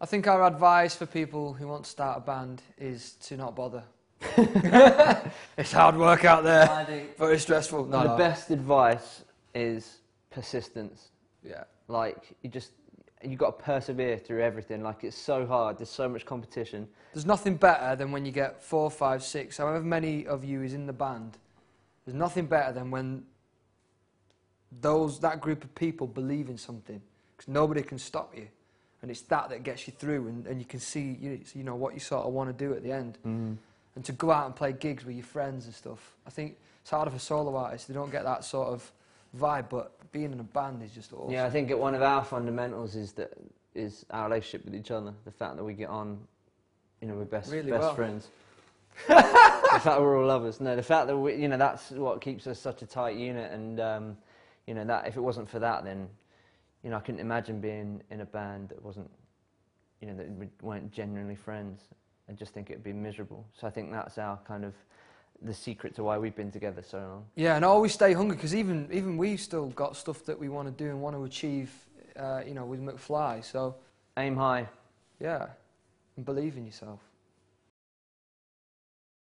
I think our advice for people who want to start a band is to not bother. it's hard work out there. Very stressful. No, the no. best advice is persistence. Yeah. Like you just you got to persevere through everything. Like it's so hard. There's so much competition. There's nothing better than when you get four, five, six, however many of you is in the band. There's nothing better than when those that group of people believe in something because nobody can stop you, and it's that that gets you through, and, and you can see you, you know what you sort of want to do at the end, Mm. and to go out and play gigs with your friends and stuff. I think it's harder for a solo artists; they don't get that sort of vibe, but being in a band is just awesome. Yeah, I think one of our fundamentals is that is our relationship with each other. The fact that we get on, you know, we're best Really best well. friends. the fact that we're all lovers. No, the fact that we, you know, that's what keeps us such a tight unit. And um, you know, that if it wasn't for that, then you know, I couldn't imagine being in a band that wasn't, you know, that we weren't genuinely friends. I just think it'd be miserable. So I think that's our kind of the secret to why we've been together so long. Yeah, and I always stay hungry because even even we've still got stuff that we want to do and want to achieve, uh, you know, with McFly. So Aim high. yeah, and believe in yourself.